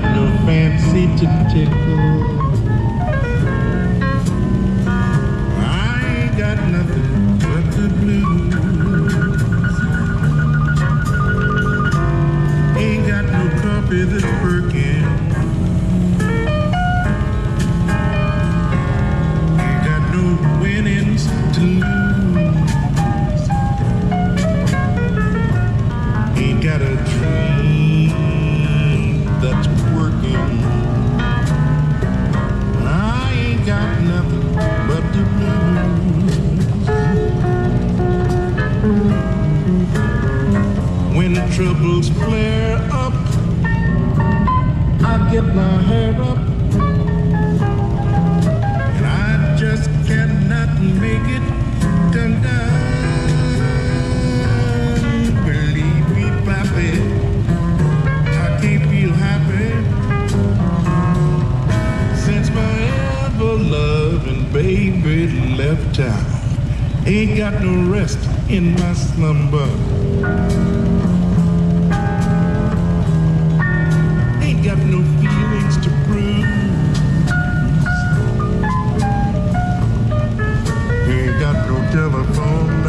got no fancy to tickle. I ain't got nothing but the blues. Ain't got no that's working. Ain't got no winnings to lose. Got a dream that's When the troubles flare up, I get my head up. And I just cannot make it come down. Believe me, Pappy, I can't feel happy since my ever loving baby left town. Ain't got no rest in my slumber. telephone.